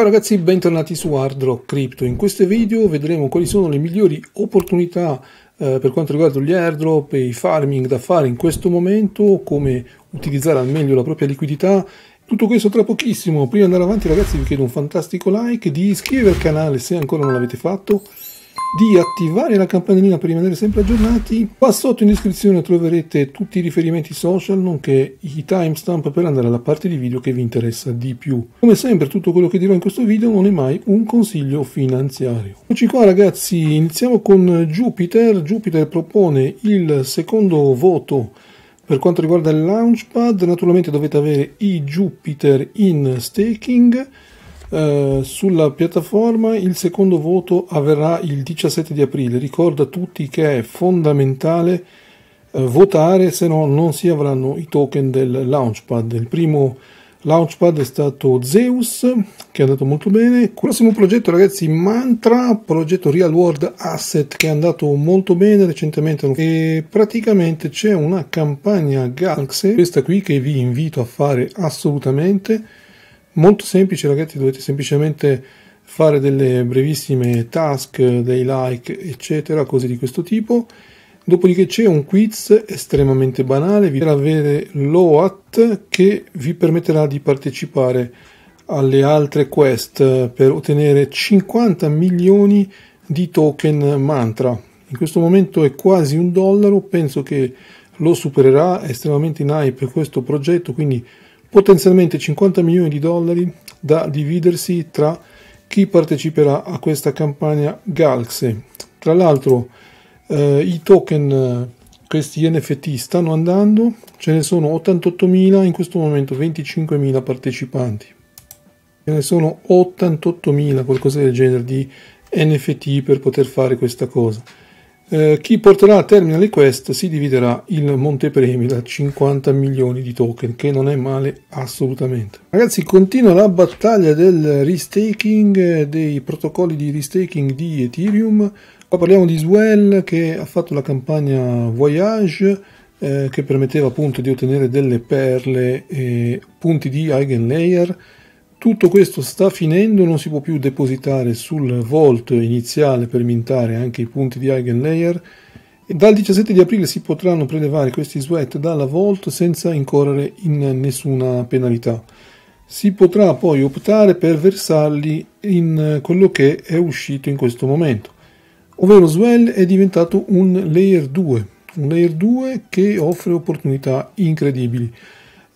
Ciao ragazzi, bentornati su Hard Rock Crypto. In questo video vedremo quali sono le migliori opportunità eh, per quanto riguarda gli airdrop e i farming da fare in questo momento, come utilizzare al meglio la propria liquidità. Tutto questo tra pochissimo. Prima di andare avanti ragazzi vi chiedo un fantastico like, di iscrivervi al canale se ancora non l'avete fatto di attivare la campanellina per rimanere sempre aggiornati. Qua sotto in descrizione troverete tutti i riferimenti social, nonché i timestamp per andare alla parte di video che vi interessa di più. Come sempre tutto quello che dirò in questo video non è mai un consiglio finanziario. Eccoci qua ragazzi, iniziamo con Jupiter. Jupiter propone il secondo voto per quanto riguarda il Launchpad. Naturalmente dovete avere i Jupiter in staking eh, sulla piattaforma il secondo voto avverrà il 17 di aprile. Ricorda a tutti che è fondamentale eh, votare, se no non si avranno i token del Launchpad. Il primo Launchpad è stato Zeus, che è andato molto bene. Il prossimo progetto, ragazzi, Mantra, progetto Real World Asset, che è andato molto bene recentemente. E praticamente c'è una campagna Galaxy, questa qui che vi invito a fare assolutamente Molto semplice ragazzi, dovete semplicemente fare delle brevissime task, dei like, eccetera, cose di questo tipo. Dopodiché c'è un quiz estremamente banale per avere l'OAT che vi permetterà di partecipare alle altre quest per ottenere 50 milioni di token mantra. In questo momento è quasi un dollaro, penso che lo supererà, è estremamente in hype questo progetto, quindi potenzialmente 50 milioni di dollari da dividersi tra chi parteciperà a questa campagna Galaxy. Tra l'altro eh, i token, questi NFT stanno andando, ce ne sono 88.000, in questo momento 25.000 partecipanti. Ce ne sono 88.000, qualcosa del genere, di NFT per poter fare questa cosa. Eh, chi porterà a termine le quest si dividerà il montepremi da 50 milioni di token, che non è male assolutamente. Ragazzi, continua la battaglia del restaking, dei protocolli di restaking di Ethereum. Qua parliamo di Swell che ha fatto la campagna Voyage, eh, che permetteva appunto di ottenere delle perle e punti di Eigenlayer tutto questo sta finendo, non si può più depositare sul vault iniziale per mintare anche i punti di Eigenlayer. Dal 17 di aprile si potranno prelevare questi sweat dalla vault senza incorrere in nessuna penalità. Si potrà poi optare per versarli in quello che è uscito in questo momento, ovvero Swell è diventato un layer 2, un layer 2 che offre opportunità incredibili.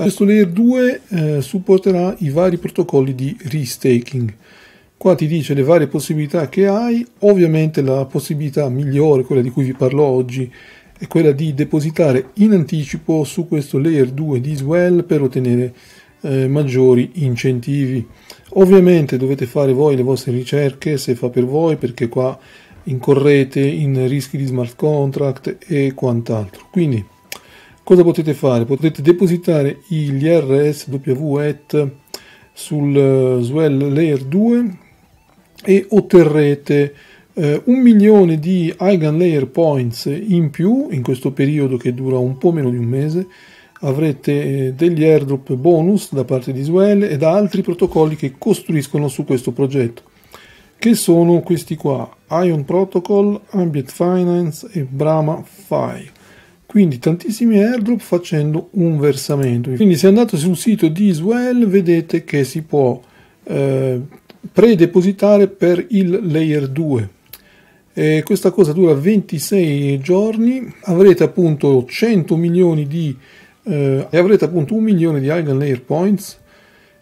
Questo layer 2 eh, supporterà i vari protocolli di restaking. Qua ti dice le varie possibilità che hai, ovviamente la possibilità migliore, quella di cui vi parlo oggi, è quella di depositare in anticipo su questo layer 2 di Swell per ottenere eh, maggiori incentivi. Ovviamente dovete fare voi le vostre ricerche se fa per voi perché qua incorrete in rischi di smart contract e quant'altro. Quindi Cosa potete fare? Potete depositare gli RSWET sul eh, Swell Layer 2 e otterrete eh, un milione di Eigen Layer Points in più in questo periodo che dura un po' meno di un mese. Avrete eh, degli airdrop bonus da parte di Swell e da altri protocolli che costruiscono su questo progetto che sono questi qua Ion Protocol, Ambient Finance e Brahma Fi quindi tantissimi airdrop facendo un versamento. Quindi se andate sul sito di Swell vedete che si può eh, predepositare per il layer 2 e questa cosa dura 26 giorni. Avrete appunto 100 milioni di eh, e avrete appunto un milione di Eigen Layer Points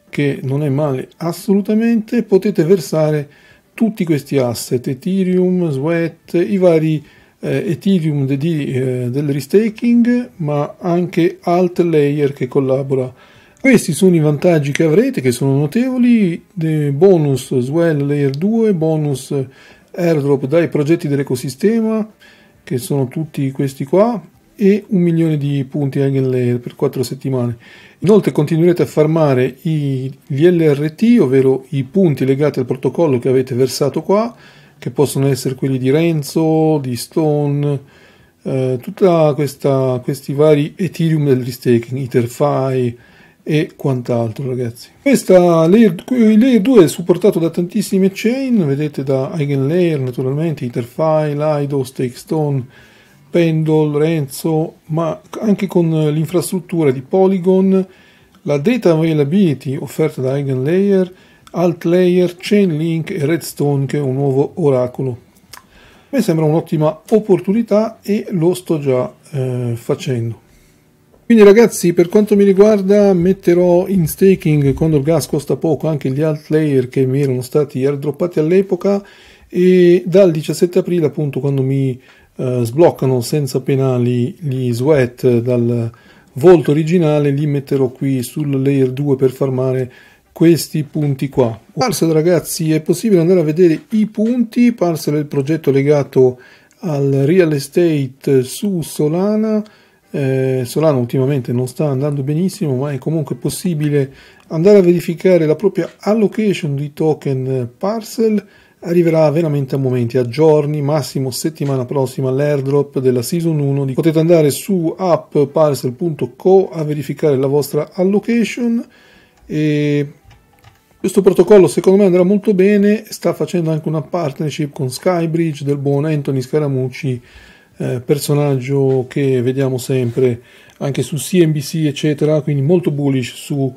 che non è male assolutamente. Potete versare tutti questi asset Ethereum, Sweat, i vari eh, Ethereum di, eh, del restaking, ma anche alt layer che collabora. Questi sono i vantaggi che avrete, che sono notevoli, bonus Swell Layer 2, bonus airdrop dai progetti dell'ecosistema, che sono tutti questi qua, e un milione di punti Eigenlayer per 4 settimane. Inoltre continuerete a farmare i, gli LRT, ovvero i punti legati al protocollo che avete versato qua, che possono essere quelli di Renzo, di Stone, eh, tutti questi vari Ethereum del restaking, EtherFi e quant'altro ragazzi. Questa layer, layer 2 è supportato da tantissime chain, vedete da Eigenlayer naturalmente, Etherfy, Lido, Stakestone, Pendle, Renzo, ma anche con l'infrastruttura di Polygon, la data availability offerta da Eigenlayer, Altlayer, Chainlink e Redstone che è un nuovo oracolo. Me sembra un'ottima opportunità e lo sto già eh, facendo. Quindi ragazzi per quanto mi riguarda metterò in staking quando il gas costa poco anche gli alt layer che mi erano stati airdroppati all'epoca e dal 17 aprile appunto quando mi uh, sbloccano senza penali gli sweat dal volto originale li metterò qui sul layer 2 per farmare questi punti qua. Parcel ragazzi è possibile andare a vedere i punti, Parcel è il progetto legato al real estate su Solana eh, Solana ultimamente non sta andando benissimo, ma è comunque possibile andare a verificare la propria allocation di token parcel. Arriverà veramente a momenti, a giorni, massimo settimana prossima l'airdrop della season 1. Potete andare su appparcel.co a verificare la vostra allocation e questo protocollo secondo me andrà molto bene, sta facendo anche una partnership con Skybridge del buon Anthony Scaramucci eh, personaggio che vediamo sempre anche su CNBC eccetera, quindi molto bullish su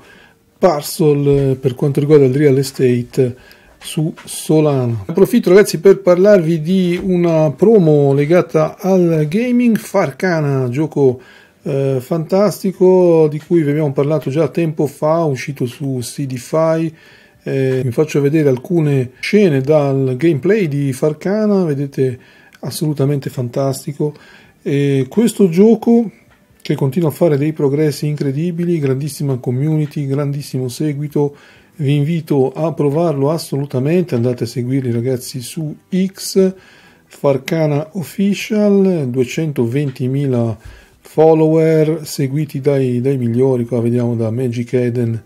Parcel eh, per quanto riguarda il real estate su Solana. Approfitto ragazzi per parlarvi di una promo legata al gaming. Farcana, gioco eh, fantastico di cui vi abbiamo parlato già tempo fa, uscito su CDFI. Eh, vi faccio vedere alcune scene dal gameplay di Farcana, vedete assolutamente fantastico. E questo gioco che continua a fare dei progressi incredibili, grandissima community, grandissimo seguito. Vi invito a provarlo assolutamente, andate a seguirli ragazzi su X, Farcana Official, 220.000 follower seguiti dai, dai migliori, qua vediamo da Magic Eden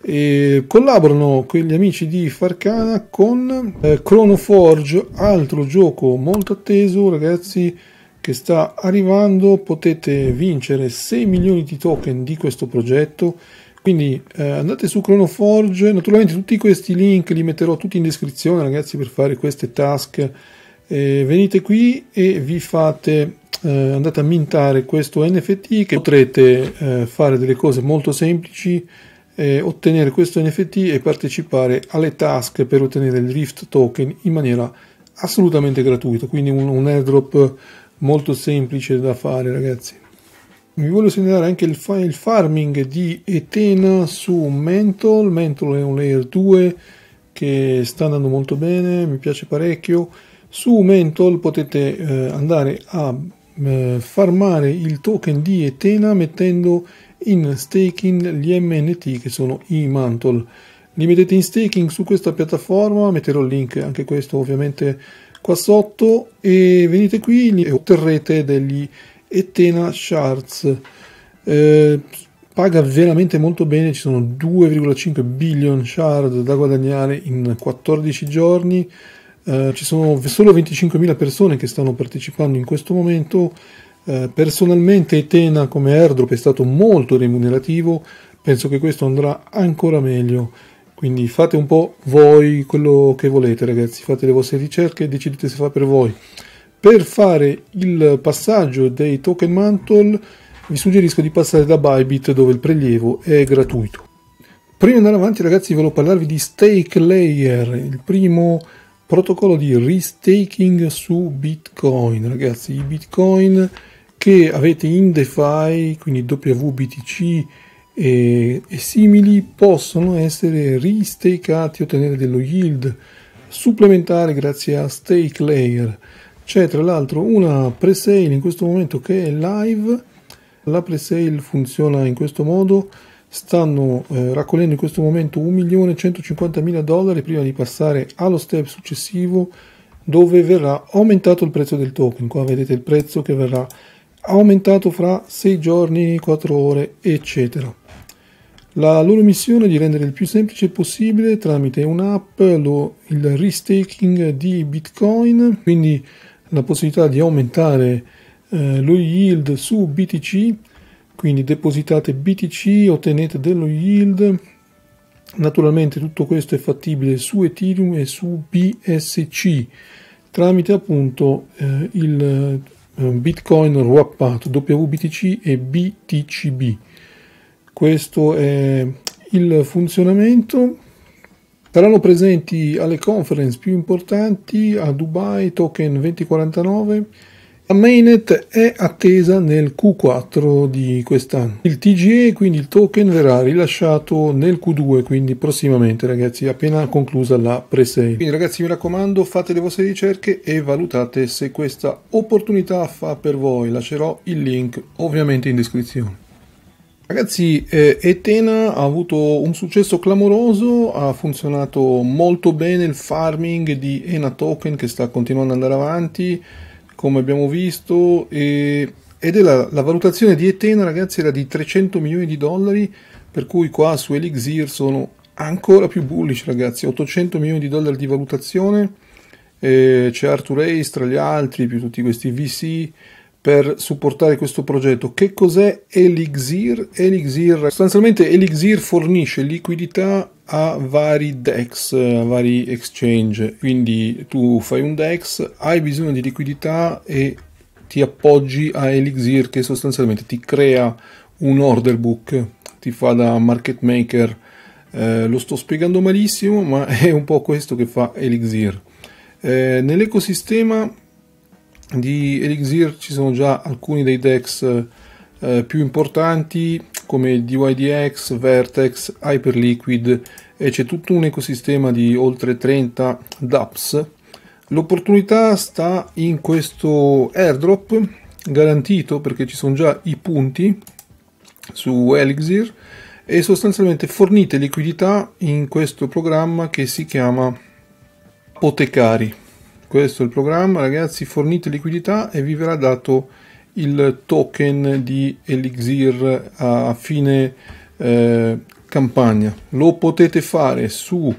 e collaborano quegli amici di Farcana con eh, Chrono Forge, altro gioco molto atteso, ragazzi, che sta arrivando. Potete vincere 6 milioni di token di questo progetto. Quindi eh, andate su Chrono Forge, naturalmente tutti questi link li metterò tutti in descrizione, ragazzi, per fare queste task. Eh, venite qui e vi fate eh, andate a mintare questo NFT che potrete eh, fare delle cose molto semplici eh, ottenere questo NFT e partecipare alle task per ottenere il Rift token in maniera assolutamente gratuita, quindi un, un airdrop molto semplice da fare ragazzi. Vi voglio segnalare anche il, fa- il farming di Etena su Mental, Mental è un layer 2 che sta andando molto bene, mi piace parecchio. Su Mental potete eh, andare a eh, farmare il token di Etena mettendo in staking gli MNT che sono i mantle. Li mettete in staking su questa piattaforma, metterò il link anche questo ovviamente qua sotto e venite qui e otterrete degli Etena Shards. Eh, paga veramente molto bene, ci sono 2,5 billion shard da guadagnare in 14 giorni. Eh, ci sono solo 25.000 persone che stanno partecipando in questo momento eh, personalmente Etena come airdrop è stato molto remunerativo, penso che questo andrà ancora meglio. Quindi fate un po' voi quello che volete ragazzi, fate le vostre ricerche e decidete se fa per voi. Per fare il passaggio dei token mantle vi suggerisco di passare da Bybit dove il prelievo è gratuito. Prima di andare avanti ragazzi volevo parlarvi di Stake Layer, il primo protocollo di restaking su Bitcoin. Ragazzi, i Bitcoin che avete in DeFi, quindi WBTC e, e simili, possono essere ristakati e ottenere dello yield supplementare grazie a Stake Layer. C'è tra l'altro una pre-sale in questo momento che è live. La pre-sale funziona in questo modo. Stanno eh, raccogliendo in questo momento 1.150.000 dollari prima di passare allo step successivo dove verrà aumentato il prezzo del token. Qua vedete il prezzo che verrà aumentato fra 6 giorni, 4 ore, eccetera. La loro missione è di rendere il più semplice possibile tramite un'app il restaking di Bitcoin, quindi la possibilità di aumentare eh, lo yield su BTC. Quindi depositate BTC, ottenete dello yield. Naturalmente tutto questo è fattibile su Ethereum e su BSC tramite appunto eh, il eh, Bitcoin wrappato WBTC e BTCB. Questo è il funzionamento. Saranno presenti alle conference più importanti a Dubai Token 2049 la mainnet è attesa nel Q4 di quest'anno. Il TGE, quindi il token, verrà rilasciato nel Q2, quindi prossimamente ragazzi, appena conclusa la pre-sale. Quindi ragazzi mi raccomando, fate le vostre ricerche e valutate se questa opportunità fa per voi. Lascerò il link ovviamente in descrizione. Ragazzi, eh, Etena ha avuto un successo clamoroso, ha funzionato molto bene il farming di Ena Token che sta continuando ad andare avanti come abbiamo visto, e, ed è la, la, valutazione di Etena, ragazzi, era di 300 milioni di dollari, per cui qua su Elixir sono ancora più bullish, ragazzi, 800 milioni di dollari di valutazione, eh, c'è Arthur Ace tra gli altri, più tutti questi VC, per supportare questo progetto. Che cos'è Elixir? Elixir, sostanzialmente Elixir fornisce liquidità a vari DEX, a vari exchange. Quindi tu fai un DEX, hai bisogno di liquidità e ti appoggi a Elixir che sostanzialmente ti crea un order book, ti fa da market maker. Eh, lo sto spiegando malissimo, ma è un po' questo che fa Elixir. Eh, nell'ecosistema di Elixir ci sono già alcuni dei DEX eh, più importanti come DYDX, Vertex, Hyperliquid e c'è tutto un ecosistema di oltre 30 dApps. L'opportunità sta in questo airdrop garantito perché ci sono già i punti su Elixir e sostanzialmente fornite liquidità in questo programma che si chiama Apotecari questo è il programma ragazzi fornite liquidità e vi verrà dato il token di Elixir a fine eh, campagna. Lo potete fare su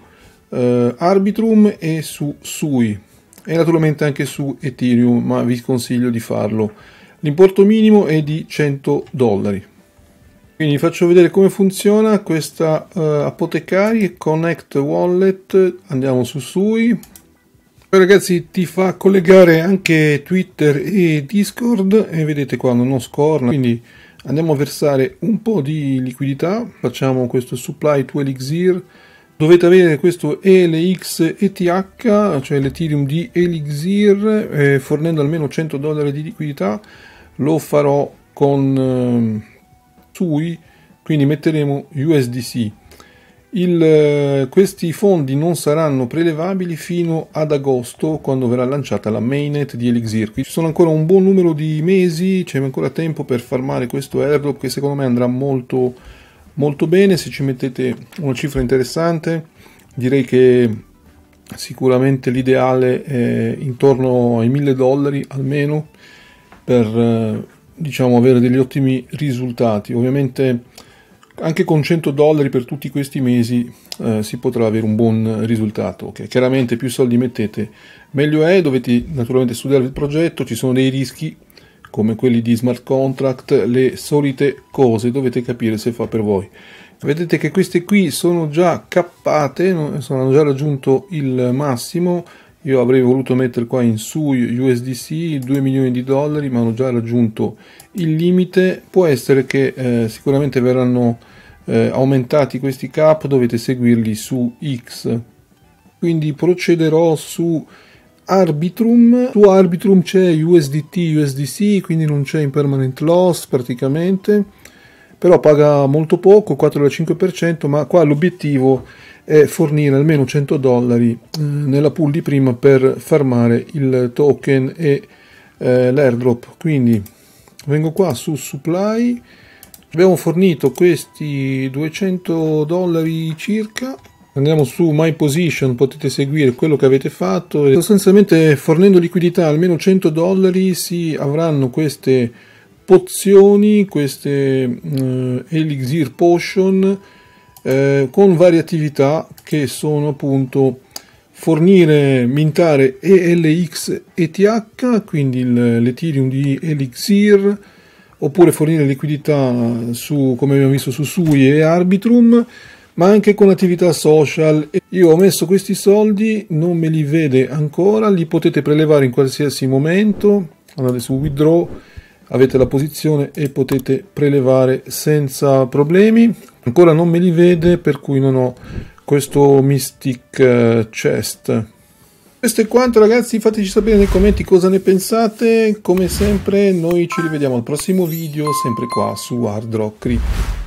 eh, Arbitrum e su Sui e naturalmente anche su Ethereum ma vi consiglio di farlo. L'importo minimo è di 100 dollari. Quindi faccio vedere come funziona questa uh, apotecari connect wallet. Andiamo su Sui ragazzi ti fa collegare anche Twitter e Discord e vedete qua non ho scorna quindi andiamo a versare un po' di liquidità. Facciamo questo supply to elixir. Dovete avere questo ELX ETH cioè l'Ethereum di Elixir eh, fornendo almeno 100 dollari di liquidità. Lo farò con eh, SUI quindi metteremo USDC il, eh, questi fondi non saranno prelevabili fino ad agosto quando verrà lanciata la mainnet di Elixir. Qui ci sono ancora un buon numero di mesi, c'è ancora tempo per farmare questo airdrop che secondo me andrà molto, molto bene se ci mettete una cifra interessante. Direi che sicuramente l'ideale è intorno ai 1000 dollari almeno per eh, diciamo avere degli ottimi risultati. Ovviamente anche con 100 dollari per tutti questi mesi eh, si potrà avere un buon risultato. Okay? Chiaramente più soldi mettete meglio è, dovete naturalmente studiare il progetto, ci sono dei rischi come quelli di smart contract, le solite cose, dovete capire se fa per voi. Vedete che queste qui sono già cappate, hanno già raggiunto il massimo, io avrei voluto mettere qua in su USDC 2 milioni di dollari ma hanno già raggiunto il limite. Può essere che eh, sicuramente verranno eh, aumentati questi cap dovete seguirli su X. Quindi procederò su Arbitrum. Su Arbitrum c'è USDT USDC quindi non c'è impermanent loss praticamente. Però paga molto poco 4,5% ma qua l'obiettivo è fornire almeno 100 dollari eh, nella pool di prima per farmare il token e eh, l'airdrop. Quindi vengo qua su supply. Abbiamo fornito questi 200 dollari circa. Andiamo su my position potete seguire quello che avete fatto. E sostanzialmente fornendo liquidità almeno 100 dollari si avranno queste pozioni queste eh, elixir potion eh, con varie attività che sono appunto fornire, mintare ELX ETH, quindi l'Ethereum di Elixir, oppure fornire liquidità su, come abbiamo visto su Sui e Arbitrum, ma anche con attività social. Io ho messo questi soldi, non me li vede ancora, li potete prelevare in qualsiasi momento, andate su withdraw, avete la posizione e potete prelevare senza problemi. Ancora non me li vede, per cui non ho questo Mystic eh, Chest. Questo è quanto ragazzi, fateci sapere nei commenti cosa ne pensate. Come sempre noi ci rivediamo al prossimo video, sempre qua su Hard Rock Crypto.